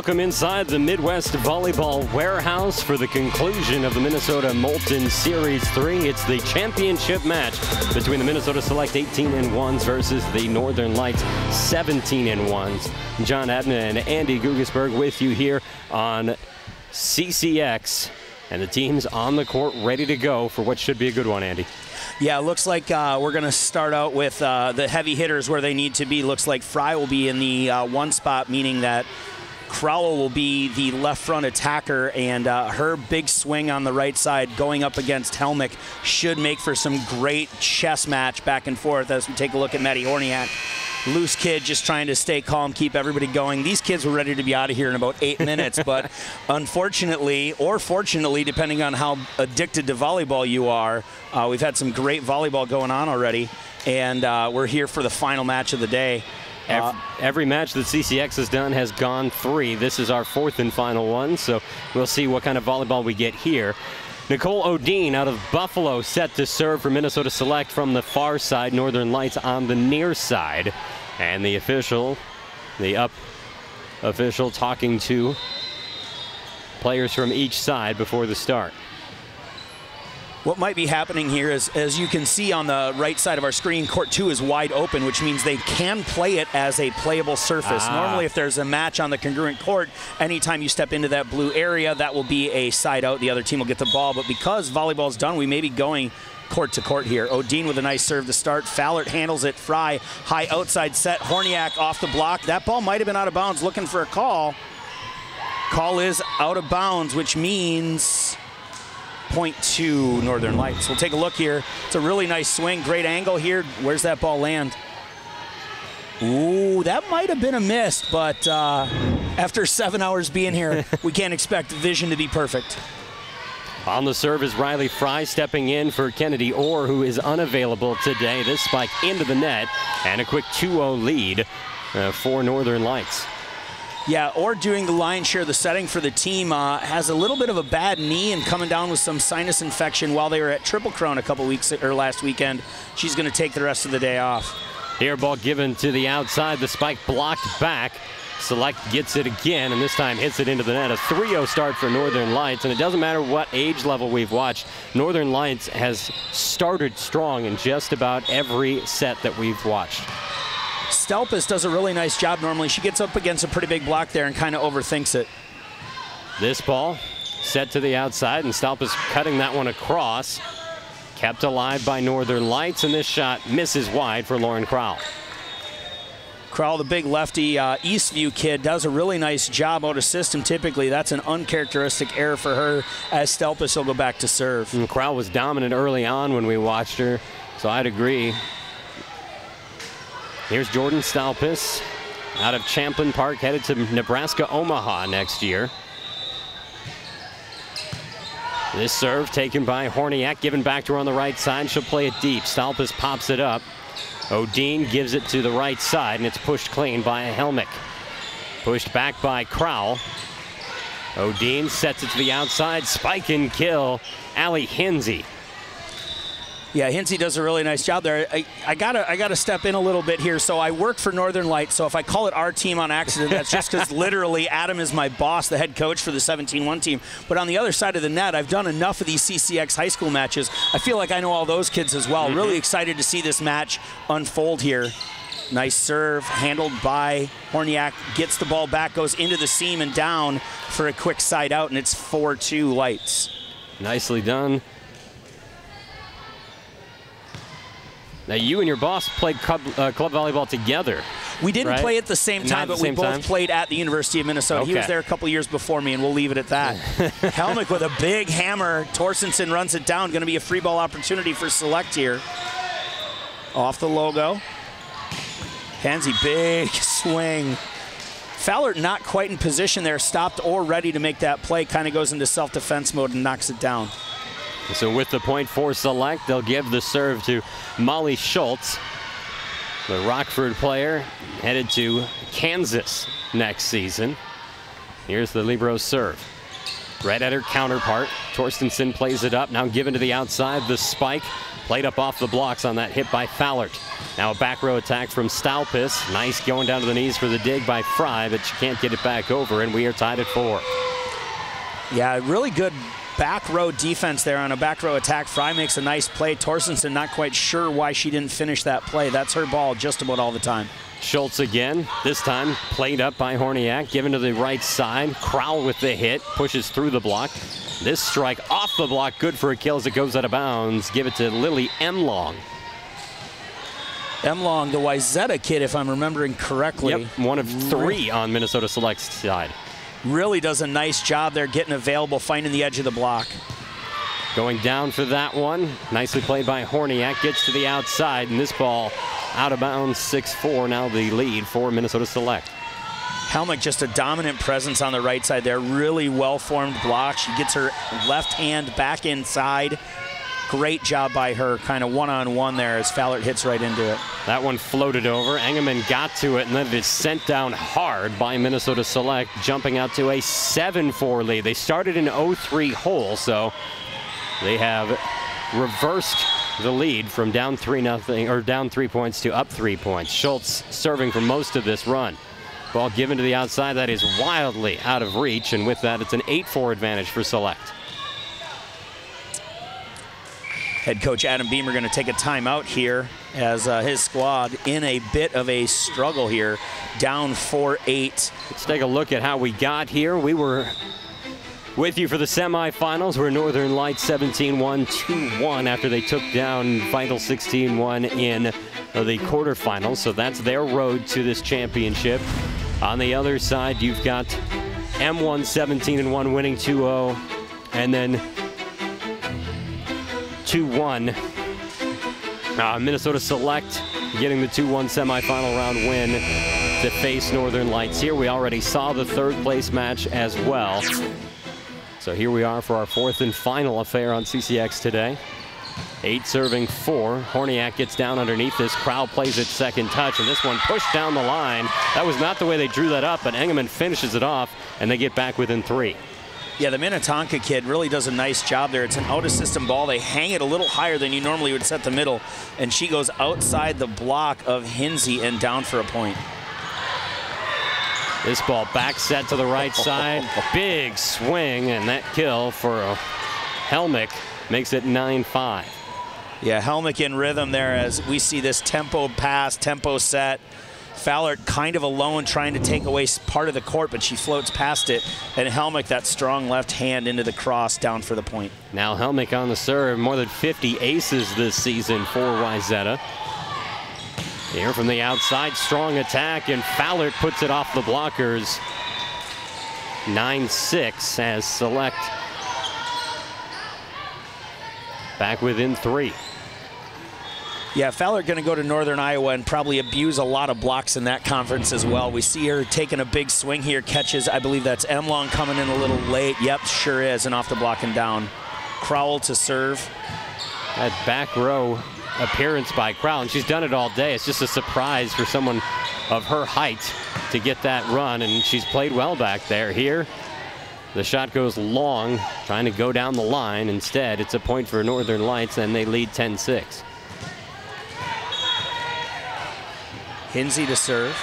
Welcome inside the Midwest Volleyball Warehouse for the conclusion of the Minnesota Molten Series 3. It's the championship match between the Minnesota Select 18 and 1s versus the Northern Lights 17 and 1s. John Abner and Andy Gugesberg with you here on CCX. And the team's on the court ready to go for what should be a good one, Andy. Yeah, looks like uh, we're going to start out with uh, the heavy hitters where they need to be. Looks like Fry will be in the uh, one spot, meaning that Crowell will be the left front attacker, and uh, her big swing on the right side going up against Helmick should make for some great chess match back and forth as we take a look at Maddie Horniak. Loose kid just trying to stay calm, keep everybody going. These kids were ready to be out of here in about eight minutes, but unfortunately, or fortunately, depending on how addicted to volleyball you are, uh, we've had some great volleyball going on already, and uh, we're here for the final match of the day. Uh, every match that CCX has done has gone three. This is our fourth and final one, so we'll see what kind of volleyball we get here. Nicole Odine out of Buffalo set to serve for Minnesota Select from the far side. Northern Lights on the near side. And the official, the up official talking to players from each side before the start what might be happening here is, as you can see on the right side of our screen, court two is wide open, which means they can play it as a playable surface. Ah. Normally, if there's a match on the congruent court, anytime you step into that blue area, that will be a side out. The other team will get the ball. But because volleyball's done, we may be going court to court here. Odine with a nice serve to start. Fallert handles it. Fry, high outside set. Horniak off the block. That ball might have been out of bounds, looking for a call. Call is out of bounds, which means point two Northern Lights. We'll take a look here. It's a really nice swing, great angle here. Where's that ball land? Ooh, that might have been a miss, but uh, after seven hours being here, we can't expect vision to be perfect. On the serve is Riley Fry stepping in for Kennedy Orr, who is unavailable today. This spike into the net and a quick 2-0 lead uh, for Northern Lights. Yeah, or doing the lion's share of the setting for the team. Uh, has a little bit of a bad knee and coming down with some sinus infection while they were at Triple Crown a couple weeks or last weekend. She's going to take the rest of the day off. Air ball given to the outside. The spike blocked back. Select gets it again, and this time hits it into the net. A 3-0 start for Northern Lights, and it doesn't matter what age level we've watched. Northern Lights has started strong in just about every set that we've watched. Stelpus does a really nice job normally. She gets up against a pretty big block there and kind of overthinks it. This ball set to the outside, and Stelpus cutting that one across. Kept alive by Northern Lights, and this shot misses wide for Lauren Crowell. Crowell, the big lefty uh, Eastview kid, does a really nice job out of system. Typically, that's an uncharacteristic error for her as Stelpus will go back to serve. And Crowell was dominant early on when we watched her, so I'd agree. Here's Jordan Stalpus out of Champlin Park, headed to Nebraska Omaha next year. This serve taken by Horniak, given back to her on the right side. She'll play it deep. Stalpus pops it up. Odine gives it to the right side, and it's pushed clean by Helmick. Pushed back by Crowell. Odine sets it to the outside. Spike and kill. Ali Hinsey yeah, Hinsey does a really nice job there. I, I, gotta I gotta step in a little bit here. So I work for Northern Light. So if I call it our team on accident, that's just because literally Adam is my boss, the head coach for the 17-1 team. But on the other side of the net, I've done enough of these CCX high school matches. I feel like I know all those kids as well. Mm-hmm. Really excited to see this match unfold here. Nice serve, handled by Horniak. Gets the ball back, goes into the seam and down for a quick side out, and it's 4-2 Lights. Nicely done. Now, you and your boss played club, uh, club volleyball together. We didn't right? play at the same time, but we both time? played at the University of Minnesota. Okay. He was there a couple years before me, and we'll leave it at that. Helmick with a big hammer. Torstenson runs it down. Going to be a free ball opportunity for Select here. Off the logo. Pansy, big swing. Fowler not quite in position there, stopped or ready to make that play. Kind of goes into self-defense mode and knocks it down. So with the point for select, they'll give the serve to Molly Schultz, the Rockford player, headed to Kansas next season. Here's the Libero serve. Right at her counterpart. Torstenson plays it up, now given to the outside. The spike Played up off the blocks on that hit by Fallert. Now a back row attack from Stalpus. Nice going down to the knees for the dig by Fry, but she can't get it back over, and we are tied at four. Yeah, really good back row defense there on a back row attack. Fry makes a nice play. Torstenson not quite sure why she didn't finish that play. That's her ball just about all the time. Schultz again, this time played up by Horniak, given to the right side. Crowell with the hit, pushes through the block. This strike off the block, good for a kill as it goes out of bounds. Give it to Lily Emlong. Emlong, the Wayzata kid, if I'm remembering correctly. Yep, one of three on Minnesota Select's side. Really does a nice job there getting available, finding the edge of the block. Going down for that one. Nicely played by Horniak. Gets to the outside, and this ball out of bounds 6-4. Now the lead for Minnesota Select. Helmick just a dominant presence on the right side there. Really well-formed block. She gets her left hand back inside. Great job by her, kind of one-on-one there as Fallert hits right into it. That one floated over. Engelman got to it, and then it is sent down hard by Minnesota Select, jumping out to a 7-4 lead. They started an 0-3 hole, so they have reversed the lead from down three nothing or down three points to up three points. Schultz serving for most of this run. Ball given to the outside. That is wildly out of reach, and with that, it's an 8-4 advantage for Select. Head coach Adam Beamer going to take a timeout here as uh, his squad in a bit of a struggle here, down 4-8. Let's take a look at how we got here. We were with you for the semifinals where Northern Lights 17-1, 2-1 after they took down Vital 16-1 in the quarterfinals. So that's their road to this championship. On the other side, you've got M1 17-1 winning 2-0 and then 2-1. Uh, Minnesota Select getting the 2-1 semifinal round win to face Northern Lights here. We already saw the third place match as well. So here we are for our fourth and final affair on CCX today. Eight serving four. Horniak gets down underneath this. Crowell plays its second touch, and this one pushed down the line. That was not the way they drew that up, but Engelman finishes it off, and they get back within three. Yeah, the Minnetonka kid really does a nice job there. It's an out-of-system ball. They hang it a little higher than you normally would set the middle, and she goes outside the block of Hinsey and down for a point. This ball back set to the right side. Big swing, and that kill for Helmick makes it 9-5. Yeah, Helmick in rhythm there as we see this tempo pass, tempo set. Fallert kind of alone trying to take away part of the court, but she floats past it. And Helmick, that strong left hand into the cross down for the point. Now Helmick on the serve, more than 50 aces this season for Wayzata. Here from the outside, strong attack, and Fallert puts it off the blockers. 9-6 as Select back within three. Yeah, Fowler going to go to Northern Iowa and probably abuse a lot of blocks in that conference as well. We see her taking a big swing here, catches, I believe that's Emlong coming in a little late. Yep, sure is, and off the block and down. Crowell to serve. That back row appearance by Crowell, and she's done it all day. It's just a surprise for someone of her height to get that run, and she's played well back there. Here, the shot goes long, trying to go down the line. Instead, it's a point for Northern Lights, and they lead 10-6. Hinsey to serve.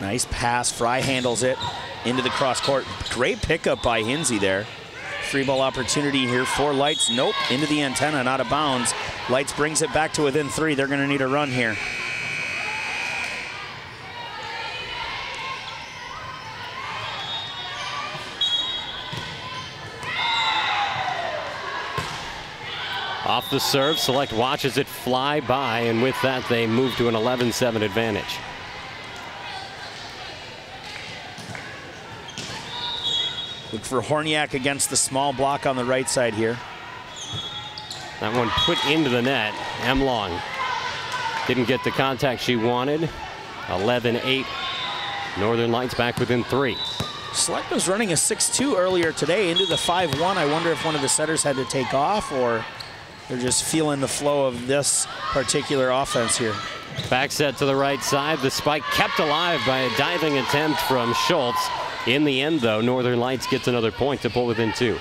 Nice pass. Fry handles it into the cross court. Great pickup by Hinsey there. Free ball opportunity here for Lights. Nope, into the antenna, not out of bounds. Lights brings it back to within three. They're going to need a run here. The serve, Select watches it fly by, and with that, they move to an 11-7 advantage. Look for Horniak against the small block on the right side here. That one put into the net. Emlong didn't get the contact she wanted. 11-8. Northern Lights back within three. Select was running a 6-2 earlier today into the 5-1. I wonder if one of the setters had to take off or they're just feeling the flow of this particular offense here. Back set to the right side. The spike kept alive by a diving attempt from Schultz. In the end, though, Northern Lights gets another point to pull within two.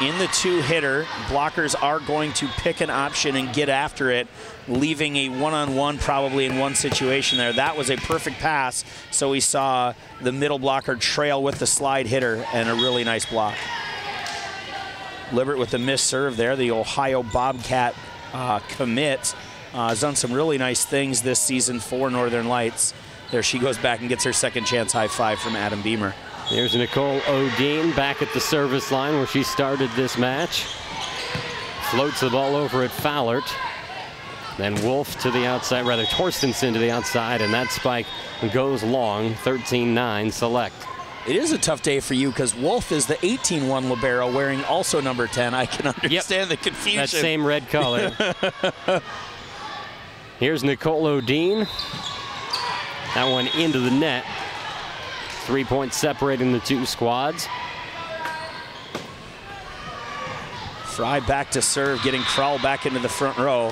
In the two hitter, blockers are going to pick an option and get after it, leaving a one on one probably in one situation there. That was a perfect pass, so we saw the middle blocker trail with the slide hitter and a really nice block. Libert with the miss serve there, the Ohio Bobcat uh, commit. Uh, has done some really nice things this season for Northern Lights. There she goes back and gets her second chance high five from Adam Beamer. There's Nicole Odine back at the service line where she started this match. Floats the ball over at Fallert. Then Wolf to the outside, rather Torstenson to the outside, and that spike goes long, 13-9 select. It is a tough day for you because Wolf is the 18-1 libero wearing also number 10. I can understand yep. the confusion. That same red color. Here's Nicole Odine. That one into the net. Three points separating the two squads. Fry back to serve, getting Crowell back into the front row.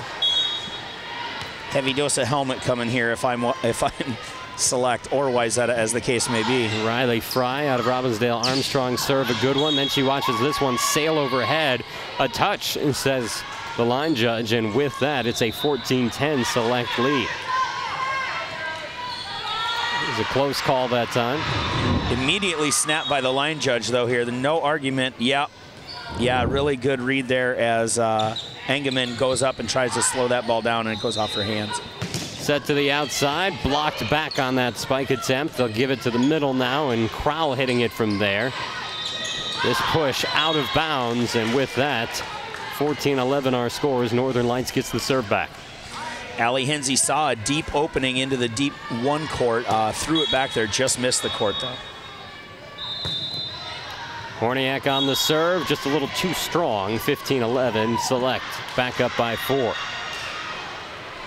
Heavy dose of Helmick coming here if I'm if I'm select or Wayzata as the case may be. Riley Fry out of Robbinsdale Armstrong serve a good one. Then she watches this one sail overhead. A touch and says the line judge and with that it's a 14-10 select lead. Was a close call that time. Immediately snapped by the line judge, though, here. No argument. Yeah, yeah, really good read there as uh, Engelman goes up and tries to slow that ball down, and it goes off her hands. Set to the outside, blocked back on that spike attempt. They'll give it to the middle now, and Crowell hitting it from there. This push out of bounds, and with that, 14-11 our scores. Northern Lights gets the serve back. Allie Hensey saw a deep opening into the deep one court, uh, threw it back there, just missed the court though. Horniak on the serve, just a little too strong. 15-11, select, back up by four.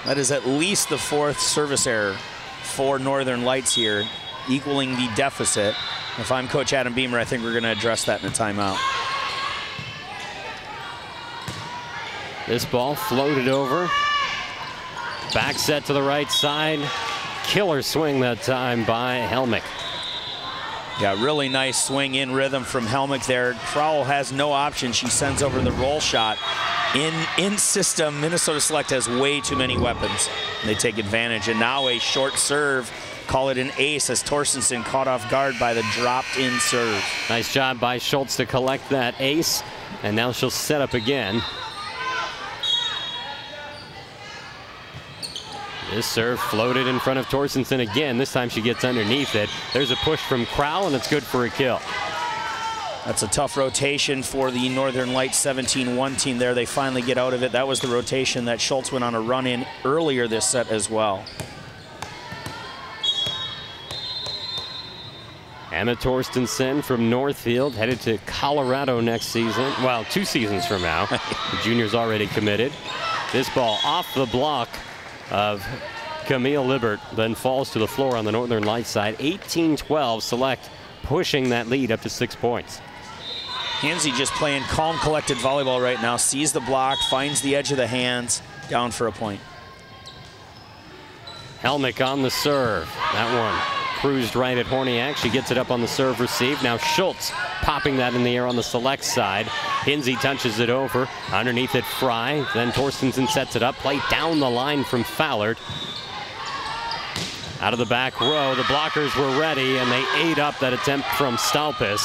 That is at least the fourth service error for Northern Lights here, equaling the deficit. If I'm Coach Adam Beamer, I think we're going to address that in a timeout. This ball floated over. Back set to the right side. Killer swing that time by Helmick. Yeah, really nice swing in rhythm from Helmick there. Crowell has no option. She sends over the roll shot. In, in system, Minnesota Select has way too many weapons. They take advantage. And now a short serve. Call it an ace as Torstenson caught off guard by the dropped in serve. Nice job by Schultz to collect that ace. And now she'll set up again. This serve floated in front of Torstenson again. This time she gets underneath it. There's a push from Crowell, and it's good for a kill. That's a tough rotation for the Northern Light 17-1 team there. They finally get out of it. That was the rotation that Schultz went on a run in earlier this set as well. Emma Torstenson from Northfield headed to Colorado next season. Well, two seasons from now. the junior's already committed. This ball off the block of Camille Libert, then falls to the floor on the Northern Lights side. 18-12 select, pushing that lead up to six points. Hensey just playing calm, collected volleyball right now. Sees the block, finds the edge of the hands, down for a point. Helmick on the serve. That one cruised right at Horniak. She gets it up on the serve receive. Now Schultz popping that in the air on the select side. Hensey touches it over. Underneath it, Fry. Then Torstenson sets it up. Play down the line from Fallert. Out of the back row, the blockers were ready, and they ate up that attempt from Stalpus.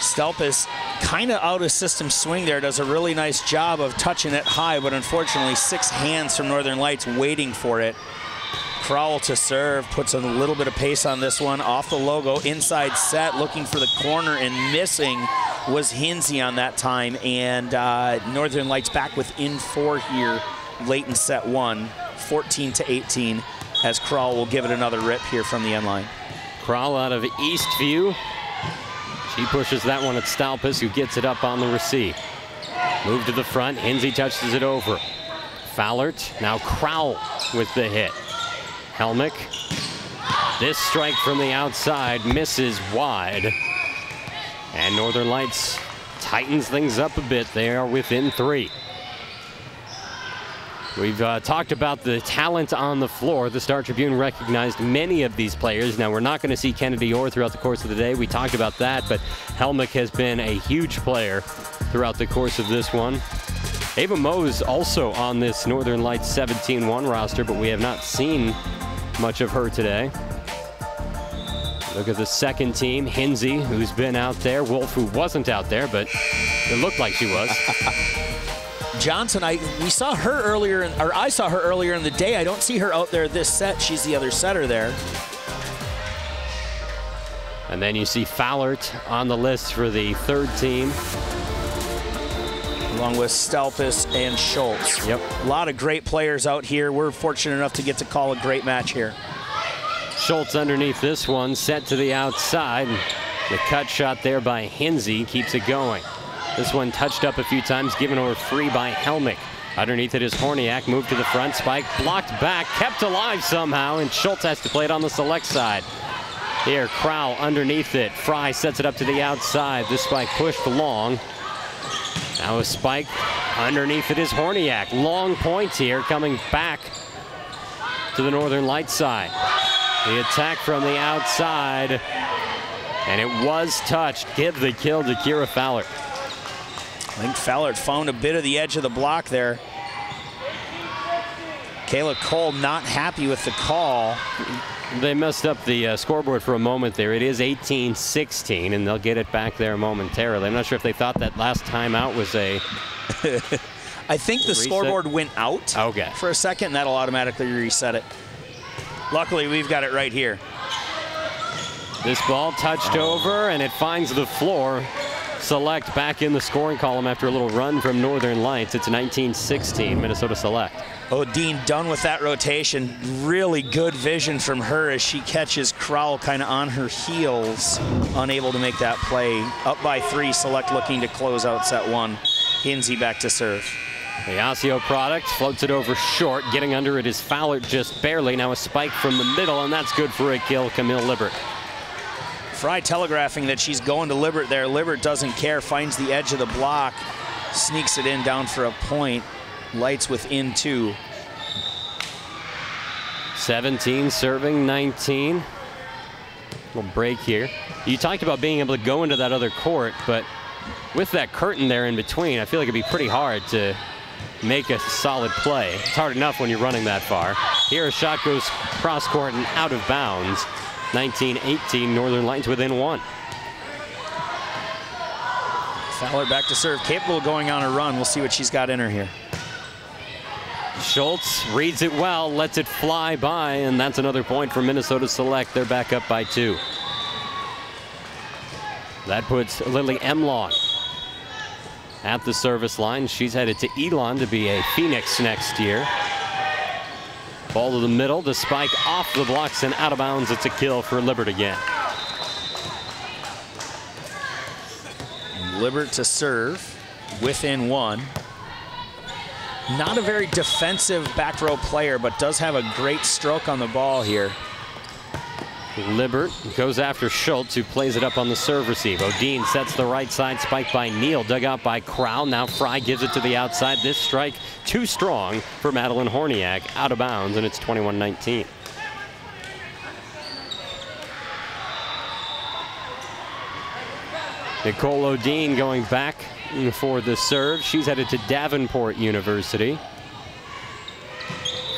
Stalpus kind of out of system swing there, does a really nice job of touching it high, but unfortunately six hands from Northern Lights waiting for it. Crowell to serve, puts a little bit of pace on this one. Off the logo, inside set, looking for the corner and missing was Hensey on that time. And uh, Northern Lights back within four here late in set one, 14 to 18, as Crowell will give it another rip here from the end line. Crowell out of Eastview. She pushes that one at Stalpus, who gets it up on the receive. Move to the front, Hensey touches it over. Fallert, now Crowell with the hit. Helmick. This strike from the outside misses wide. And Northern Lights tightens things up a bit. They are within three. We've uh, talked about the talent on the floor. The Star Tribune recognized many of these players. Now, we're not going to see Kennedy Orr throughout the course of the day. We talked about that, but Helmick has been a huge player throughout the course of this one. Ava Mose also on this Northern Lights 17-1 roster, but we have not seen much of her today. Look at the second team, Hinsey, who's been out there, Wolf, who wasn't out there, but it looked like she was. Johnson, I we saw her earlier, in, or I saw her earlier in the day. I don't see her out there this set. She's the other setter there. And then you see Fallert on the list for the third team. Along with Stelpus and Schultz. Yep. A lot of great players out here. We're fortunate enough to get to call a great match here. Schultz underneath this one, set to the outside. The cut shot there by Hinsey keeps it going. This one touched up a few times, given over free by Helmick. Underneath it is Horniak, moved to the front, spike blocked back, kept alive somehow, and Schultz has to play it on the select side. Here, Crowell underneath it. Fry sets it up to the outside. This spike pushed long. Now a spike underneath it is Horniak. Long points here coming back to the Northern Light side. The attack from the outside, and it was touched. Give the kill to Kira Fowler. I think Fowler found a bit of the edge of the block there. Kayla Cole not happy with the call. They messed up the uh, scoreboard for a moment there. It is 18-16, and they'll get it back there momentarily. I'm not sure if they thought that last timeout was a... I think the reset. scoreboard went out okay. for a second, and that'll automatically reset it. Luckily, we've got it right here. This ball touched over, and it finds the floor. Select back in the scoring column after a little run from Northern Lights. It's 1916 Minnesota Select. Odine done with that rotation. Really good vision from her as she catches Crowell kind of on her heels, unable to make that play. Up by three, Select looking to close out set one. Hinsey back to serve. The Osseo product floats it over short. Getting under it is Fowler just barely. Now a spike from the middle, and that's good for a kill, Camille Libert. Fry telegraphing that she's going to Libert there. Libert doesn't care, finds the edge of the block, sneaks it in down for a point. Lights within two. 17 serving 19. Little break here. You talked about being able to go into that other court, but with that curtain there in between, I feel like it'd be pretty hard to make a solid play. It's hard enough when you're running that far. Here a shot goes cross court and out of bounds. 19-18, Northern Lights within one. Fowler back to serve, capable of going on a run. We'll see what she's got in her here. Schultz reads it well, lets it fly by, and that's another point for Minnesota Select. They're back up by two. That puts Lily Emlong at the service line. She's headed to Elon to be a Phoenix next year. Ball to the middle, the spike off the blocks and out of bounds. It's a kill for Libert again. Libert to serve within one. Not a very defensive back row player, but does have a great stroke on the ball here. Libert goes after Schultz, who plays it up on the serve receive. Odine sets the right side, spike by Neal, dug out by Crowell. Now Fry gives it to the outside. This strike too strong for Madeline Horniak, out of bounds, and it's 21-19. Nicole Odine going back for the serve. She's headed to Davenport University.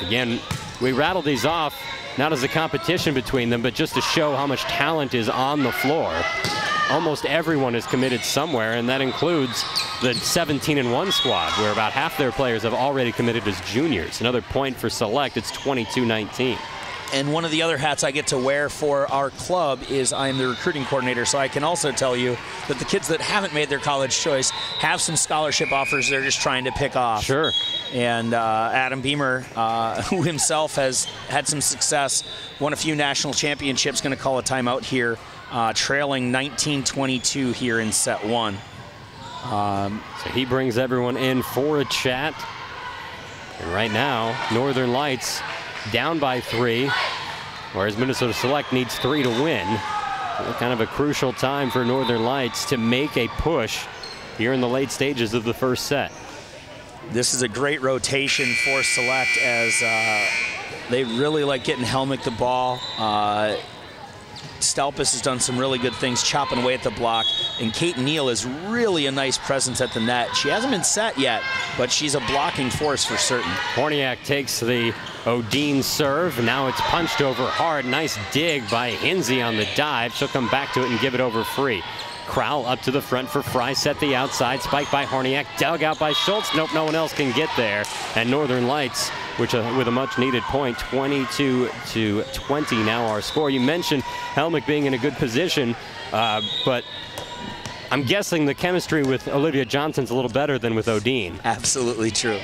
Again, we rattled these off not as a competition between them, but just to show how much talent is on the floor. Almost everyone is committed somewhere, and that includes the 17 and 1 squad, where about half their players have already committed as juniors. Another point for Select, it's 22 19. And one of the other hats I get to wear for our club is I'm the recruiting coordinator. So I can also tell you that the kids that haven't made their college choice have some scholarship offers they're just trying to pick off. Sure. And uh, Adam Beamer, uh, who himself has had some success, won a few national championships, going to call a timeout here, uh, trailing 19-22 here in set one. Um, so he brings everyone in for a chat. And right now, Northern Lights down by three, whereas Minnesota Select needs three to win. Kind of a crucial time for Northern Lights to make a push here in the late stages of the first set. This is a great rotation for Select as uh, they really like getting Helmick the ball. Uh, Stalpus has done some really good things chopping away at the block. And Kate Neal is really a nice presence at the net. She hasn't been set yet, but she's a blocking force for certain. Horniak takes the Odine serve. Now it's punched over hard. Nice dig by Hinsey on the dive. She'll come back to it and give it over free. Crowell up to the front for Fry, set the outside, spiked by Horniak, dug out by Schultz. Nope, no one else can get there. And Northern Lights, which uh, with a much needed point, 22 to 20 now our score. You mentioned Helmick being in a good position, uh, but I'm guessing the chemistry with Olivia Johnson's a little better than with Odine. Absolutely true.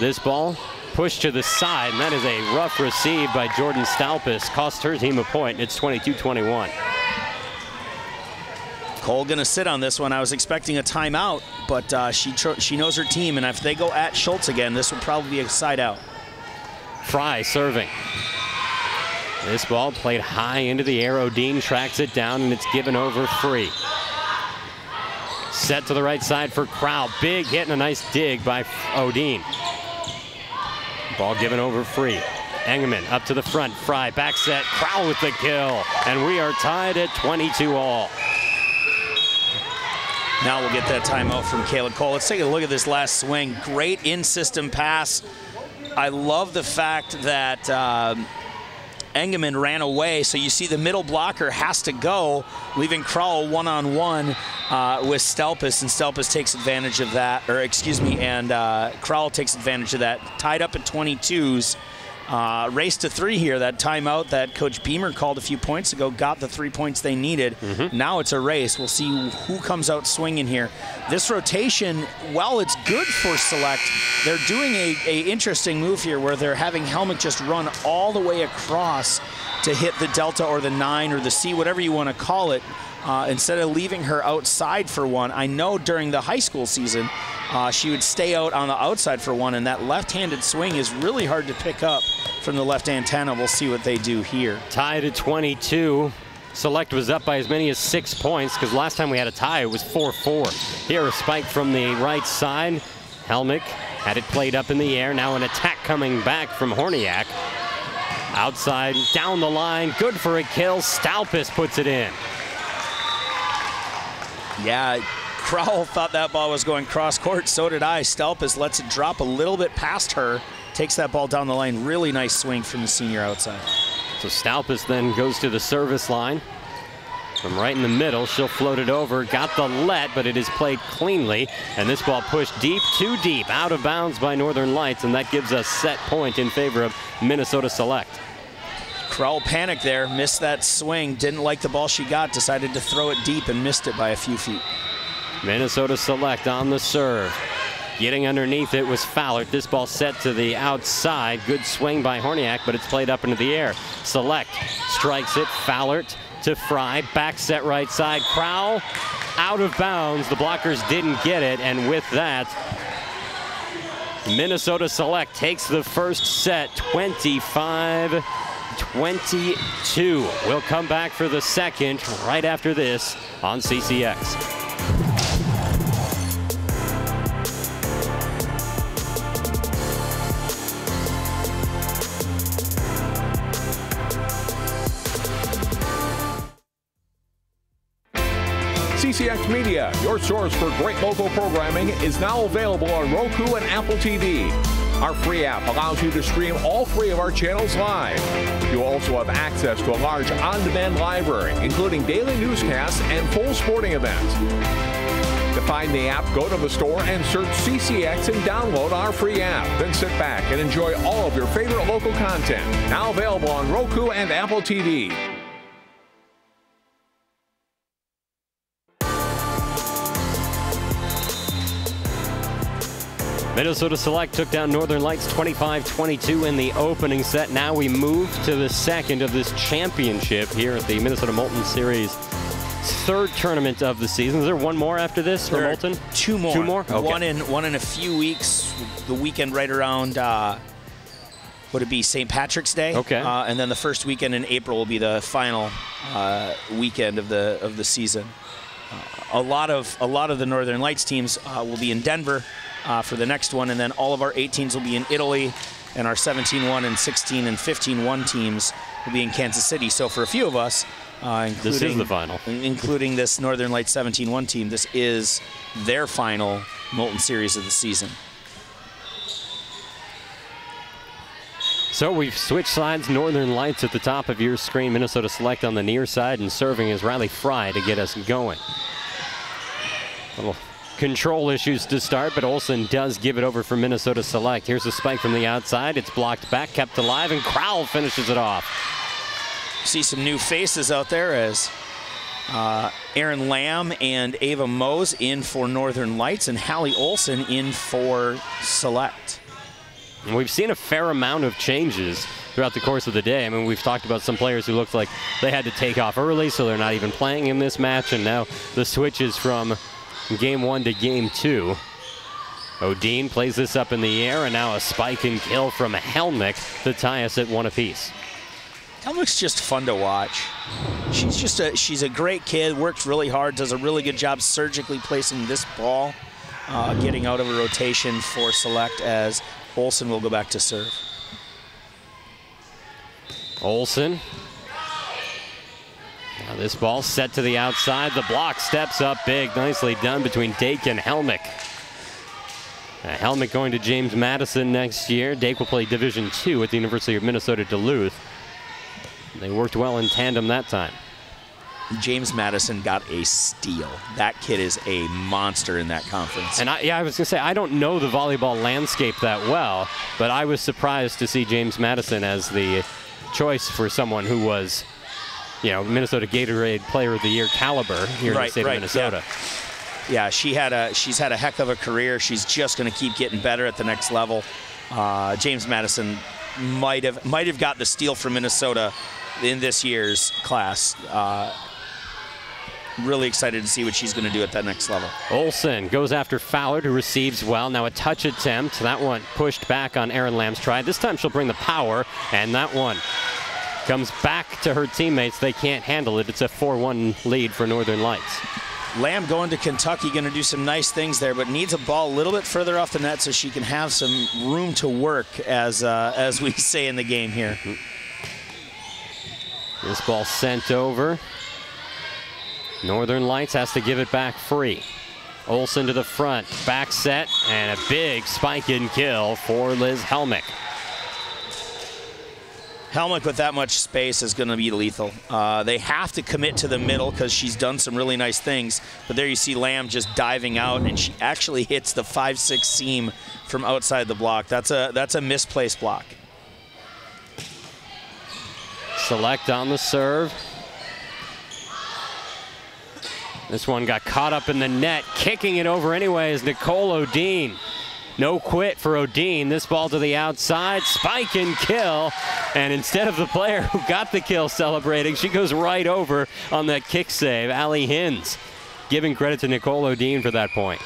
This ball pushed to the side, and that is a rough receive by Jordan Stalpus. Cost her team a point. It's 22-21. Cole going to sit on this one. I was expecting a timeout, but uh, she she knows her team, and if they go at Schultz again, this would probably be a side out. Fry serving. This ball played high into the air. Odine tracks it down, and it's given over free. Set to the right side for Crowell. Big hit and a nice dig by Odine. Ball given over free. Engelman up to the front. Fry back set. Crowell with the kill. And we are tied at 22 all. Now we'll get that timeout from Caleb Cole. Let's take a look at this last swing. Great in-system pass. I love the fact that um, ran away, so you see the middle blocker has to go, leaving Crowell one-on-one uh, with Stelpus, and Stelpus takes advantage of that, or excuse me, and uh, takes advantage of that. Tied up at 22s. Uh, race to three here. That timeout that Coach Beamer called a few points ago got the three points they needed. Mm-hmm. Now it's a race. We'll see who comes out swinging here. This rotation, while it's good for Select, they're doing a, a interesting move here where they're having Helmick just run all the way across to hit the delta or the nine or the C, whatever you want to call it, uh, instead of leaving her outside for one. I know during the high school season, uh, she would stay out on the outside for one, and that left-handed swing is really hard to pick up from the left antenna. We'll see what they do here. Tied at 22. Select was up by as many as six points because last time we had a tie, it was 4-4. Here, a spike from the right side. Helmick had it played up in the air. Now an attack coming back from Horniak. Outside, down the line, good for a kill. Stalpus puts it in. Yeah, Crowell thought that ball was going cross court. So did I. Stelpus lets it drop a little bit past her. Takes that ball down the line. Really nice swing from the senior outside. So Stalpus then goes to the service line. From right in the middle, she'll float it over. Got the let, but it is played cleanly. And this ball pushed deep, too deep, out of bounds by Northern Lights. And that gives us set point in favor of Minnesota Select. Crowell panicked there, missed that swing, didn't like the ball she got, decided to throw it deep and missed it by a few feet. Minnesota Select on the serve. Getting underneath it was Fallert. This ball set to the outside. Good swing by Horniak, but it's played up into the air. Select strikes it. Fallert to Fry. Back set right side. Crowell out of bounds. The blockers didn't get it, and with that, Minnesota Select takes the first set 25 22. We'll come back for the second right after this on CCX. CCX Media, your source for great local programming, is now available on Roku and Apple TV. Our free app allows you to stream all three of our channels live. You also have access to a large on-demand library, including daily newscasts and full sporting events. To find the app, go to the store and search CCX and download our free app. Then sit back and enjoy all of your favorite local content. Now available on Roku and Apple TV. Minnesota Select took down Northern Lights 25-22 in the opening set. Now we move to the second of this championship here at the Minnesota Molten Series. Third tournament of the season. Is there one more after this for Molten? Two more. Two more. Okay. One in one in a few weeks. The weekend right around. Uh, would it be St. Patrick's Day? Okay. Uh, and then the first weekend in April will be the final uh, weekend of the of the season. Uh, a lot of a lot of the Northern Lights teams uh, will be in Denver uh, for the next one, and then all of our 18s will be in Italy, and our 17-1 and 16 and 15-1 teams will be in Kansas City. So for a few of us, uh, including, this is the final. Including this Northern Lights 17-1 team, this is their final Molten Series of the season. So we've switched sides. Northern Lights at the top of your screen. Minnesota Select on the near side and serving is Riley Fry to get us going. Little control issues to start, but Olson does give it over for Minnesota Select. Here's a spike from the outside. It's blocked back, kept alive, and Crowell finishes it off. See some new faces out there as uh, Aaron Lamb and Ava Mose in for Northern Lights and Hallie Olson in for Select. And we've seen a fair amount of changes throughout the course of the day. I mean, we've talked about some players who looked like they had to take off early, so they're not even playing in this match, and now the switches from game one to game two. Odine plays this up in the air, and now a spike and kill from Helmick to tie us at one apiece. Helmick's just fun to watch. She's just a she's a great kid, works really hard, does a really good job surgically placing this ball, uh, getting out of a rotation for select as Olson will go back to serve. Olson. Now this ball set to the outside. The block steps up big. Nicely done between Dake and Helmick. Uh, Helmick going to James Madison next year. Dake will play Division Two at the University of Minnesota Duluth. They worked well in tandem that time. James Madison got a steal. That kid is a monster in that conference. And I, yeah, I was going to say, I don't know the volleyball landscape that well, but I was surprised to see James Madison as the choice for someone who was, you know, Minnesota Gatorade Player of the Year caliber here right, in the state right, of Minnesota. Yeah. yeah. she had a she's had a heck of a career. She's just going to keep getting better at the next level. Uh, James Madison might have might have got the steal from Minnesota in this year's class. Uh, really excited to see what she's going to do at that next level. Olson goes after Fowler, who receives well. Now a touch attempt. That one pushed back on Aaron Lamb's try. This time she'll bring the power, and that one comes back to her teammates. They can't handle it. It's a 4-1 lead for Northern Lights. Lamb going to Kentucky, going to do some nice things there, but needs a ball a little bit further off the net so she can have some room to work, as uh, as we say in the game here. This ball sent over. Northern Lights has to give it back free. Olson to the front, back set, and a big spike and kill for Liz Helmick. Helmick with that much space is going to be lethal. Uh, they have to commit to the middle because she's done some really nice things. But there you see Lamb just diving out, and she actually hits the 5-6 seam from outside the block. That's a that's a misplaced block. Select on the serve. This one got caught up in the net. Kicking it over anyway is Nicole Odine. No quit for Odine. This ball to the outside. Spike and kill. And instead of the player who got the kill celebrating, she goes right over on that kick save. Allie Hins giving credit to Nicole Odine for that point.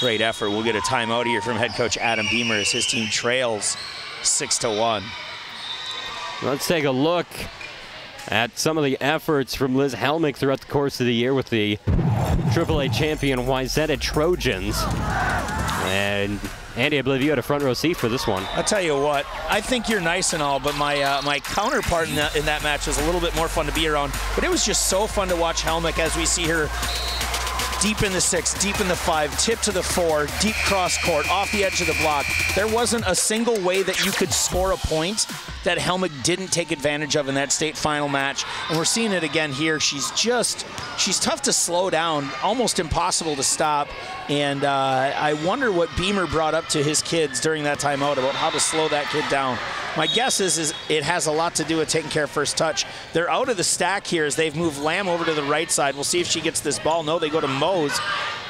Great effort. We'll get a timeout here from head coach Adam Beamer as his team trails 6 to 1. Let's take a look at some of the efforts from Liz Helmick throughout the course of the year with the AAA champion Wayzata Trojans. And Andy, I believe you had a front row seat for this one. I'll tell you what, I think you're nice and all, but my uh, my counterpart in that, in that match was a little bit more fun to be around. But it was just so fun to watch Helmick as we see her deep in the six, deep in the five, tip to the four, deep cross court, off the edge of the block. There wasn't a single way that you could score a point that Helmick didn't take advantage of in that state final match. And we're seeing it again here. She's just, she's tough to slow down, almost impossible to stop. And uh, I wonder what Beamer brought up to his kids during that timeout about how to slow that kid down. My guess is, is it has a lot to do with taking care of first touch. They're out of the stack here as they've moved Lamb over to the right side. We'll see if she gets this ball. No, they go to Mose.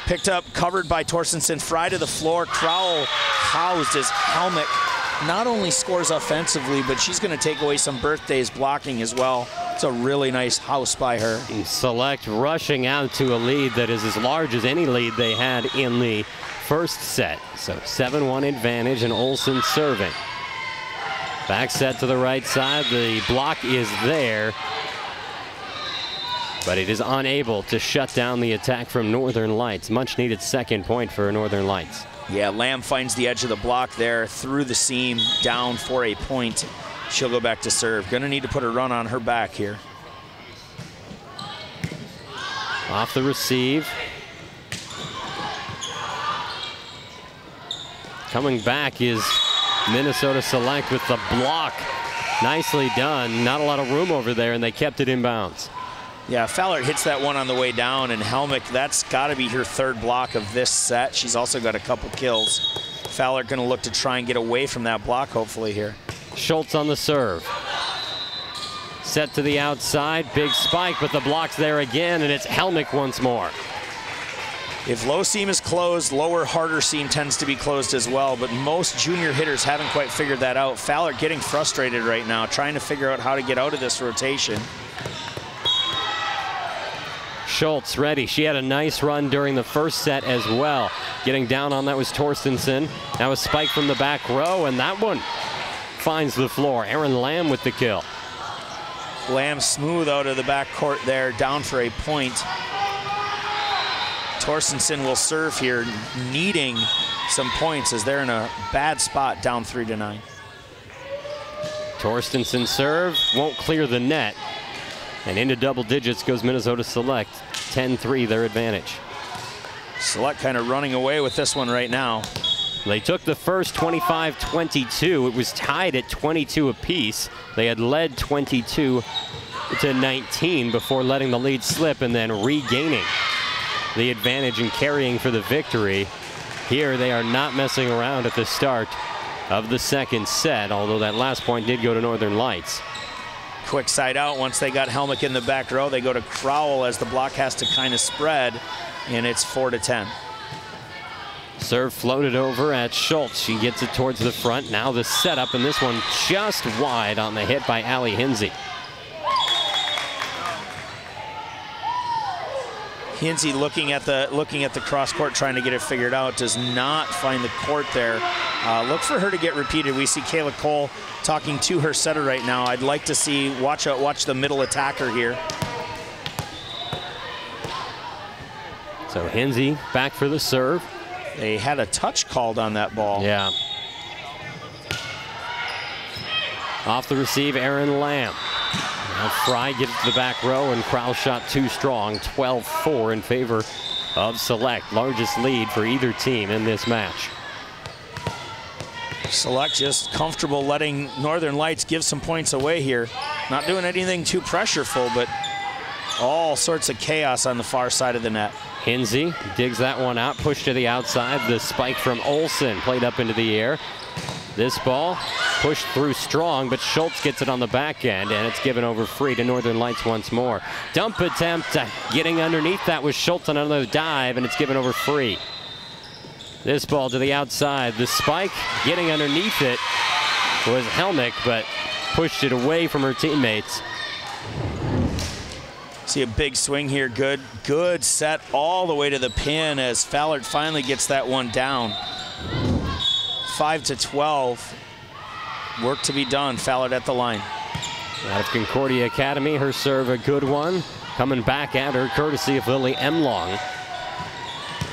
Picked up, covered by Torstenson. Fry to the floor. Crowell housed as Helmick not only scores offensively, but she's going to take away some birthdays blocking as well. It's a really nice house by her. Select rushing out to a lead that is as large as any lead they had in the first set. So 7-1 advantage and Olson serving. Back set to the right side. The block is there. But it is unable to shut down the attack from Northern Lights. Much needed second point for Northern Lights. Yeah, Lamb finds the edge of the block there, through the seam, down for a point. She'll go back to serve. Gonna need to put a run on her back here. Off the receive. Coming back is Minnesota Select with the block. Nicely done. Not a lot of room over there, and they kept it inbounds. Yeah, Fowler hits that one on the way down, and Helmick, that's got to be her third block of this set. She's also got a couple kills. Fowler going to look to try and get away from that block, hopefully, here. Schultz on the serve. Set to the outside, big spike, but the block's there again, and it's Helmick once more. If low seam is closed, lower, harder seam tends to be closed as well, but most junior hitters haven't quite figured that out. Fowler getting frustrated right now, trying to figure out how to get out of this rotation. Schultz ready. She had a nice run during the first set as well. Getting down on that was Torstenson. That was Spike from the back row, and that one finds the floor. Aaron Lamb with the kill. Lamb smooth out of the back court there, down for a point. Torstenson will serve here, needing some points as they're in a bad spot, down three to nine. Torstenson serve, won't clear the net. And into double digits goes Minnesota Select. 10-3 their advantage. Select kind of running away with this one right now. They took the first 25-22. It was tied at 22 apiece. They had led 22 to 19 before letting the lead slip and then regaining the advantage and carrying for the victory. Here they are not messing around at the start of the second set, although that last point did go to Northern Lights. Quick side out once they got Helmick in the back row. They go to Crowell as the block has to kind of spread, and it's 4 to 10. Serve floated over at Schultz. She gets it towards the front. Now the setup, and this one just wide on the hit by Allie Hinsey. Hinsey looking at the looking at the cross court, trying to get it figured out. Does not find the court there. Uh, look for her to get repeated. We see Kayla Cole talking to her setter right now. I'd like to see watch out, watch the middle attacker here. So Hinsey back for the serve. They had a touch called on that ball. Yeah. Off the receive, Aaron Lamb. Now Fry gets to the back row, and Crowell shot too strong. 12-4 in favor of Select. Largest lead for either team in this match. Select just comfortable letting Northern Lights give some points away here. Not doing anything too pressureful, but all sorts of chaos on the far side of the net. Hinsey digs that one out, pushed to the outside. The spike from Olson played up into the air. This ball pushed through strong, but Schultz gets it on the back end, and it's given over free to Northern Lights once more. Dump attempt uh, getting underneath that was Schultz on another dive, and it's given over free. This ball to the outside. The spike getting underneath it was Helmick, but pushed it away from her teammates. See a big swing here. Good, good set all the way to the pin as Fallard finally gets that one down. 5 to 12. Work to be done. Fallard at the line. Out of Concordia Academy, her serve a good one. Coming back at her, courtesy of Lily Emlong.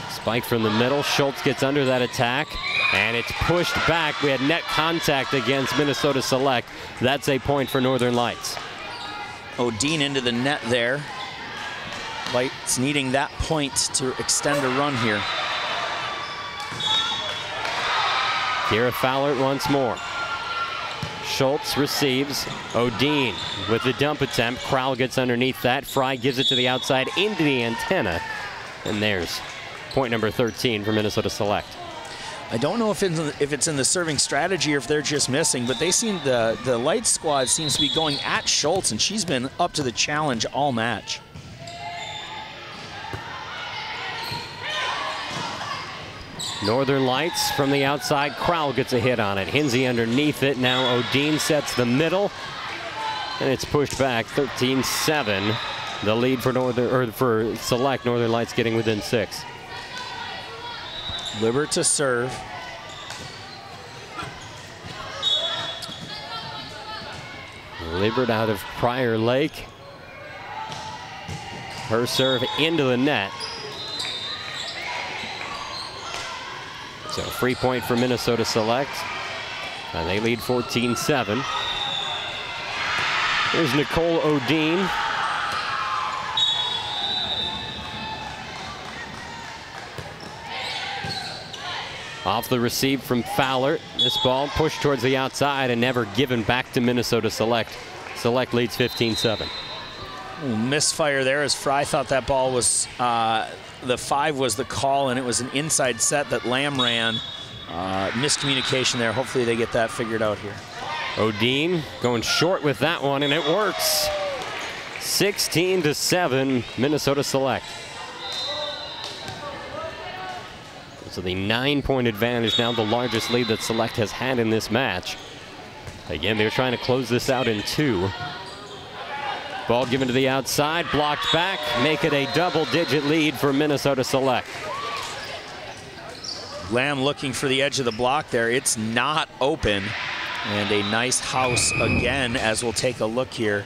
Spike from the middle. Schultz gets under that attack, and it's pushed back. We had net contact against Minnesota Select. That's a point for Northern Lights. Odine into the net there. Lights needing that point to extend a run here. Kira Fowler once more. Schultz receives. Odine with the dump attempt. Crowell gets underneath that. Fry gives it to the outside into the antenna. And there's point number 13 for Minnesota Select. I don't know if it's, in the, if it's in the serving strategy or if they're just missing, but they seem the the light squad seems to be going at Schultz, and she's been up to the challenge all match. Northern Lights from the outside. Crowell gets a hit on it. Hinsey underneath it. Now Odine sets the middle. And it's pushed back 13-7. The lead for Northern or for Select Northern Lights getting within six. Libert to serve. Libert out of Prior Lake. Her serve into the net. So free point for Minnesota Select. And they lead 14-7. Here's Nicole Odine. Off the receive from Fowler. This ball pushed towards the outside and never given back to Minnesota Select. Select leads 15-7. Misfire there as Fry thought that ball was, uh, the five was the call and it was an inside set that Lamb ran. Uh, miscommunication there. Hopefully they get that figured out here. Odine going short with that one and it works. 16 to 7 Minnesota Select. So the nine point advantage now the largest lead that Select has had in this match. Again, they're trying to close this out in two. Ball given to the outside, blocked back, make it a double digit lead for Minnesota Select. Lamb looking for the edge of the block there. It's not open. And a nice house again as we'll take a look here.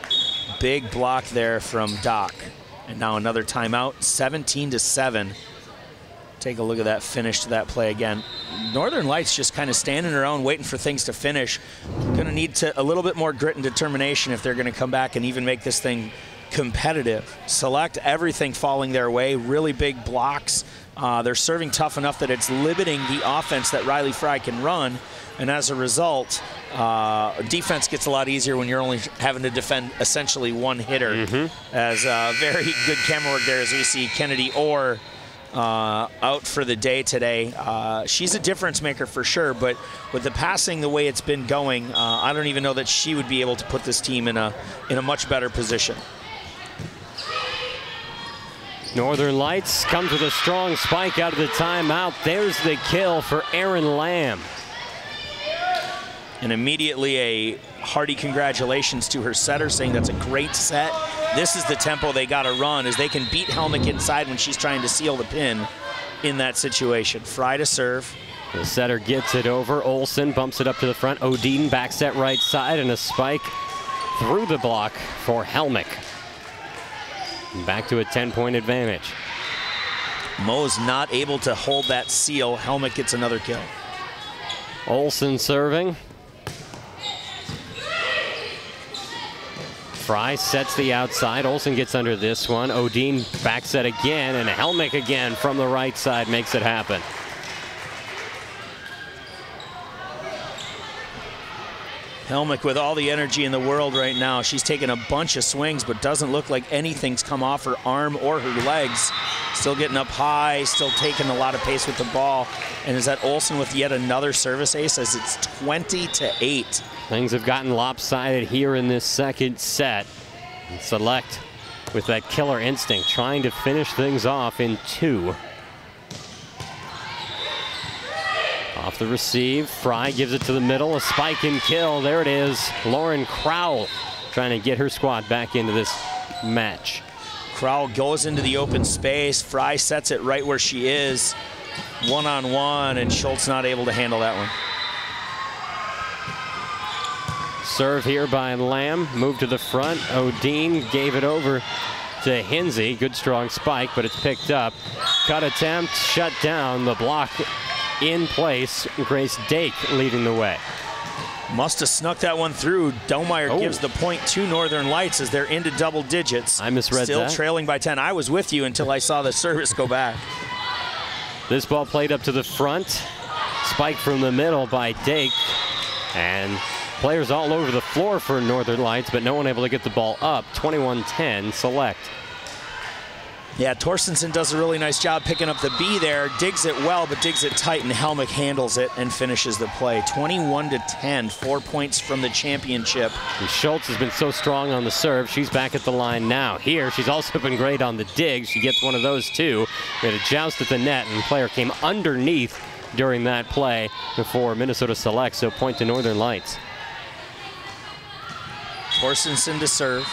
Big block there from Doc. And now another timeout, 17 to 7. Take a look at that finish to that play again. Northern Lights just kind of standing around waiting for things to finish. Going to need to a little bit more grit and determination if they're going to come back and even make this thing competitive. Select everything falling their way, really big blocks. Uh, they're serving tough enough that it's limiting the offense that Riley Fry can run. And as a result, uh, defense gets a lot easier when you're only having to defend essentially one hitter. Mm-hmm. As uh, very good camera work there as we see Kennedy Orr uh, out for the day today. Uh, she's a difference maker for sure, but with the passing the way it's been going, uh, I don't even know that she would be able to put this team in a in a much better position. Northern Lights comes with a strong spike out of the timeout. There's the kill for Aaron Lamb. And immediately a hearty congratulations to her setter, saying that's a great set. This is the tempo they got to run, as they can beat Helmick inside when she's trying to seal the pin in that situation. Fry to serve. The setter gets it over. Olson bumps it up to the front. Odine back set right side and a spike through the block for Helmick. Back to a 10-point advantage. Mo's not able to hold that seal. Helmick gets another kill. Olson serving. Fry sets the outside. Olson gets under this one. Odine back set again, and Helmick again from the right side makes it happen. Helmick with all the energy in the world right now. She's taken a bunch of swings, but doesn't look like anything's come off her arm or her legs. Still getting up high, still taking a lot of pace with the ball. And is that Olson with yet another service ace as it's 20 to 8. Things have gotten lopsided here in this second set. And Select with that killer instinct, trying to finish things off in two. Off the receive, Fry gives it to the middle, a spike and kill. There it is. Lauren Crowell trying to get her squad back into this match. Crowell goes into the open space. Fry sets it right where she is, one on one, and Schultz not able to handle that one. Serve here by Lamb. Move to the front. Odine gave it over to Hinsey. Good strong spike, but it's picked up. Cut attempt, shut down. The block in place. Grace Dake leading the way. Must have snuck that one through. Domeyer Oh. gives the point to Northern Lights as they're into double digits. I misread Still that. trailing by 10. I was with you until I saw the service go back. This ball played up to the front. Spike from the middle by Dake. And players all over the floor for Northern Lights, but no one able to get the ball up. 21-10 select. Yeah, Torstenson does a really nice job picking up the B there. Digs it well, but digs it tight, and Helmick handles it and finishes the play. 21 to 10, four points from the championship. And Schultz has been so strong on the serve. She's back at the line now. Here, she's also been great on the dig. She gets one of those too. We had a joust at the net, and the player came underneath during that play before Minnesota selects, so point to Northern Lights. Torstenson to serve.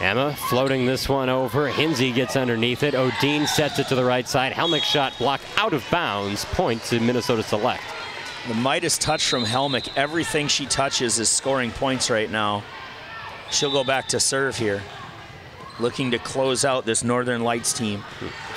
Emma floating this one over. Hinsey gets underneath it. Odine sets it to the right side. Helmick shot blocked out of bounds. Point to Minnesota Select. The Midas touch from Helmick. Everything she touches is scoring points right now. She'll go back to serve here. Looking to close out this Northern Lights team.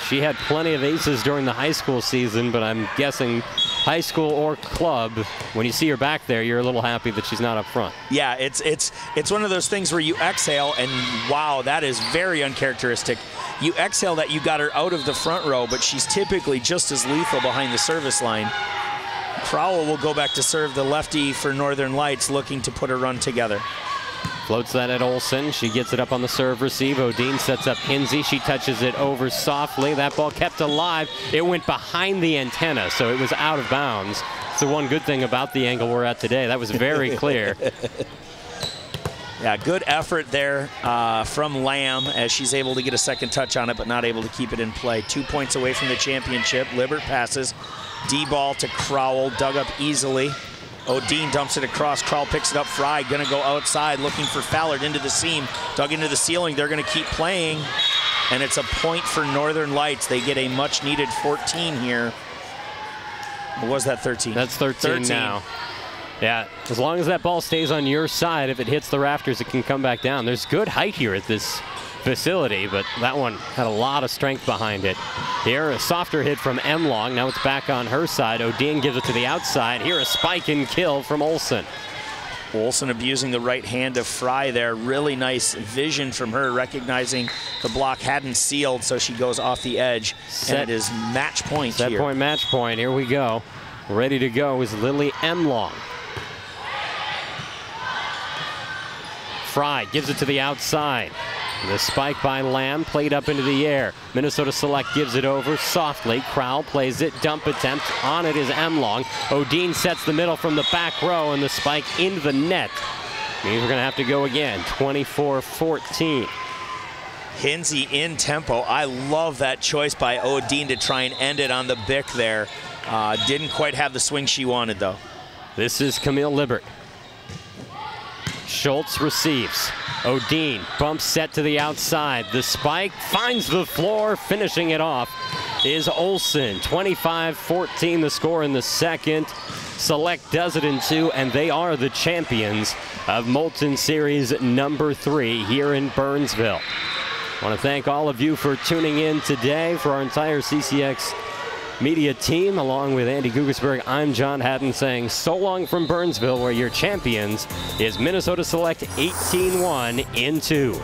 She had plenty of aces during the high school season, but I'm guessing high school or club, when you see her back there, you're a little happy that she's not up front. Yeah, it's it's it's one of those things where you exhale and wow, that is very uncharacteristic. You exhale that you got her out of the front row, but she's typically just as lethal behind the service line. Crowell will go back to serve the lefty for Northern Lights, looking to put a run together. Floats that at Olson. She gets it up on the serve receive. Odine sets up Hinsey. She touches it over softly. That ball kept alive. It went behind the antenna, so it was out of bounds. It's the one good thing about the angle we're at today. That was very clear. Yeah, good effort there uh, from Lamb as she's able to get a second touch on it, but not able to keep it in play. Two points away from the championship. Libert passes. D-ball to Crowell, dug up easily. Odine dumps it across. Crowell picks it up. Fry going to go outside looking for Fallard into the seam. Dug into the ceiling. They're going to keep playing. And it's a point for Northern Lights. They get a much needed 14 here. What was that 13? That's 13, 13, now. Yeah, as long as that ball stays on your side, if it hits the rafters, it can come back down. There's good height here at this facility, but that one had a lot of strength behind it. Here, a softer hit from Emlong. Now it's back on her side. Odine gives it to the outside. Here, a spike and kill from Olson. Olson abusing the right hand of Fry there. Really nice vision from her, recognizing the block hadn't sealed, so she goes off the edge. Set, and it is match point set here. point, match point. Here we go. Ready to go is Lily Emlong. Fry gives it to the outside. The spike by Lamb played up into the air. Minnesota Select gives it over softly. Crowell plays it. Dump attempt. On it is Emlong. Odine sets the middle from the back row and the spike into the net. Means we're going to have to go again. 24-14. Hinsey in tempo. I love that choice by Odine to try and end it on the bic there. Uh, didn't quite have the swing she wanted, though. This is Camille Libert. Schultz receives. Odine bumps set to the outside. The spike finds the floor, finishing it off is Olson. 25-14 the score in the second. Select does it in two, and they are the champions of Molten Series number three here in Burnsville. I want to thank all of you for tuning in today for our entire CCX media team. Along with Andy Gugelsberg, I'm John Haddon saying so long from Burnsville, where your champions is Minnesota Select 18-1 in two.